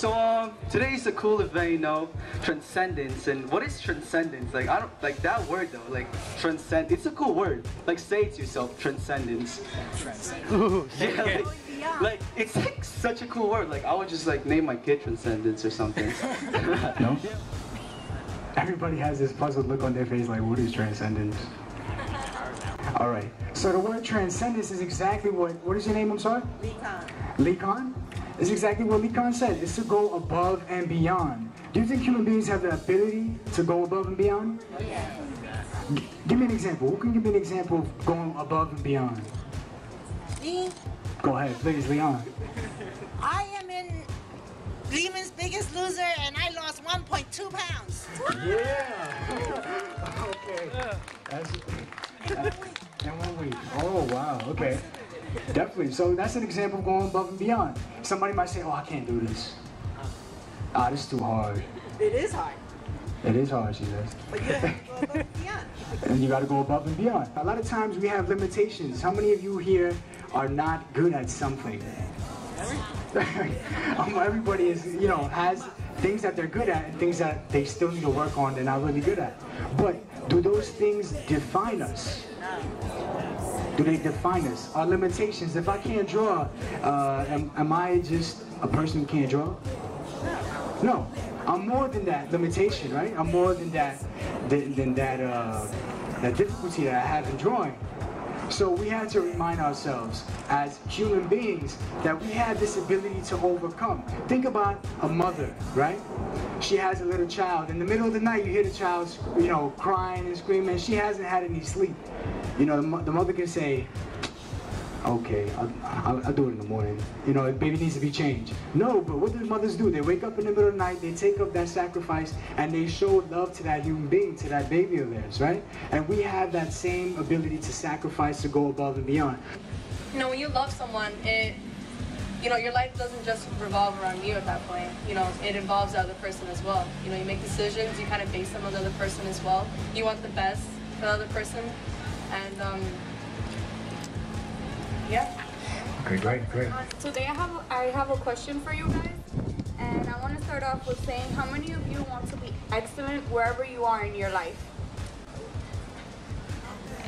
So um, today is a cool event, you know, transcendence. And what is transcendence? Like I don't like that word though. Like transcend. It's a cool word. Like say it to yourself, transcendence. Transcendence. yeah, like, like it's like such a cool word. Like I would just like name my kid transcendence or something. no. Everybody has this puzzled look on their face, like, what is transcendence? All right. So the word transcendence is exactly what. What is your name? I'm sorry. Lee Khan. Lee Khan? It's exactly what Lee Khan said. It's to go above and beyond. Do you think human beings have the ability to go above and beyond? Yeah. G- give me an example. Who can give me an example of going above and beyond? Me, Go ahead, please, Leon. I am in Lehman's Biggest Loser and I lost 1.2 pounds. Yeah. okay. That's, in one week. Oh wow. Okay. Definitely. So that's an example of going above and beyond. Somebody might say, "Oh, I can't do this. Ah, this is too hard." It is hard, It is hard, she says. but you have to go above and beyond. And you got to go above and beyond. A lot of times we have limitations. How many of you here are not good at something? um, everybody is, you know, has things that they're good at and things that they still need to work on they're not really good at. But do those things define us? Do they define us? Our limitations. If I can't draw, uh, am, am I just a person who can't draw? No, I'm more than that limitation, right? I'm more than that, than, than that, uh, that difficulty that I have in drawing. So we had to remind ourselves as human beings that we have this ability to overcome. Think about a mother, right? She has a little child. In the middle of the night, you hear the child, you know, crying and screaming. She hasn't had any sleep. You know, the, the mother can say, okay, I'll, I'll, I'll do it in the morning. You know, the baby needs to be changed. No, but what do mothers do? They wake up in the middle of the night, they take up that sacrifice, and they show love to that human being, to that baby of theirs, right? And we have that same ability to sacrifice, to go above and beyond. you know, when you love someone, it, you know, your life doesn't just revolve around you at that point. You know, it involves the other person as well. You know, you make decisions, you kind of base them on the other person as well. You want the best for the other person, and um, yeah. Okay, great, great. Today I have I have a question for you guys, and I want to start off with saying how many of you want to be excellent wherever you are in your life?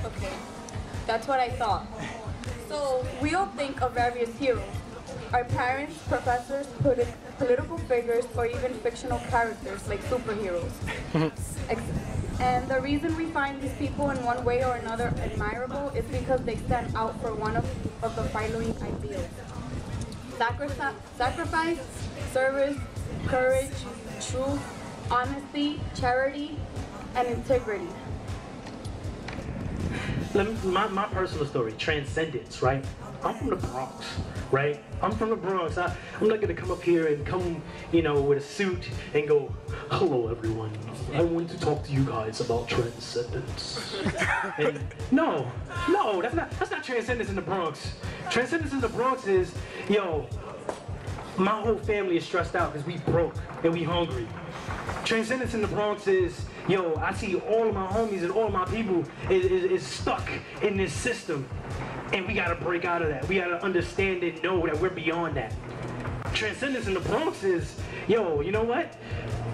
Okay, that's what I thought. So we all think of various heroes, our parents, professors, politi- political figures, or even fictional characters like superheroes. And the reason we find these people in one way or another admirable is because they stand out for one of, of the following ideals. Sacrifice, sacrifice, service, courage, truth, honesty, charity, and integrity. Let me, my, my personal story, transcendence, right? I'm from the Bronx, right? I'm from the Bronx. I, I'm not gonna come up here and come, you know, with a suit and go, hello everyone. I want to talk to you guys about transcendence. and no, no, that's not that's not transcendence in the Bronx. Transcendence in the Bronx is, yo, my whole family is stressed out because we broke and we hungry. Transcendence in the Bronx is, yo, I see all my homies and all my people is, is, is stuck in this system. And we gotta break out of that. We gotta understand and know that we're beyond that. Transcendence in the Bronx is, yo, you know what?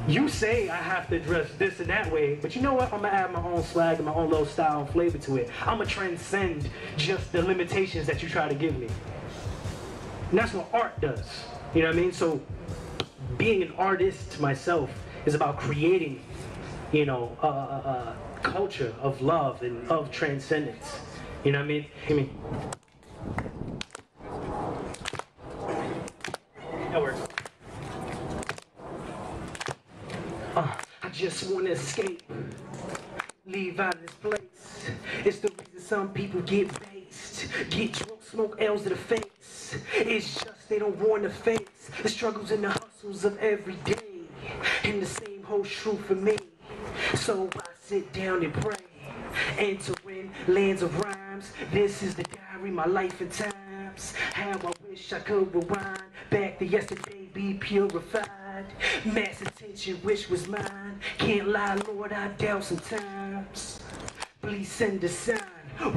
You say I have to dress this and that way, but you know what? I'm gonna add my own swag and my own little style and flavor to it. I'm gonna transcend just the limitations that you try to give me. And that's what art does. You know what I mean? So being an artist myself is about creating, you know, a, a, a culture of love and of transcendence. You know what I mean? I mean, that works. Uh, I just want to escape, leave out of this place. It's the reason some people get based, get drunk, smoke L's to the face. It's just they don't want to face the struggles and the hustles of every day. And the same holds true for me. So I sit down and pray. Entering lands of rhymes. This is the diary, my life and times. How I wish I could rewind back to yesterday, be purified. Mass attention, wish was mine. Can't lie, Lord, I doubt sometimes. Please send a sign.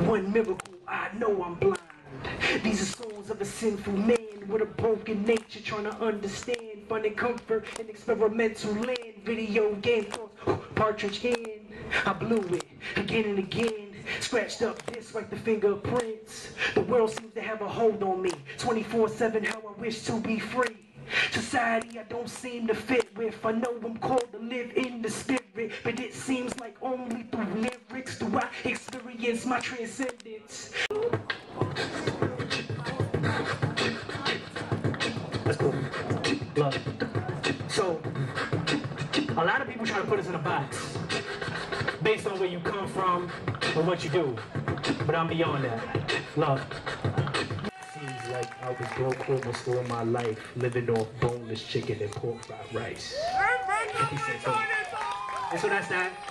One miracle, I know I'm blind. These are souls of a sinful man with a broken nature trying to understand finding comfort in experimental land. Video game partridge in. I blew it again and again. Scratched up this like the fingerprints. The world seems to have a hold on me. 24-7, how I wish to be free. Society I don't seem to fit with. I know I'm called to live in the spirit, but it seems like only through lyrics do I experience my transcendence. That's cool. Love. So, a lot of people try to put us in a box based on where you come from and what you do. But I'm beyond that. Love. Seems like I was broke almost all my life, living off boneless chicken and pork fried rice. 50 cents. And so that's that.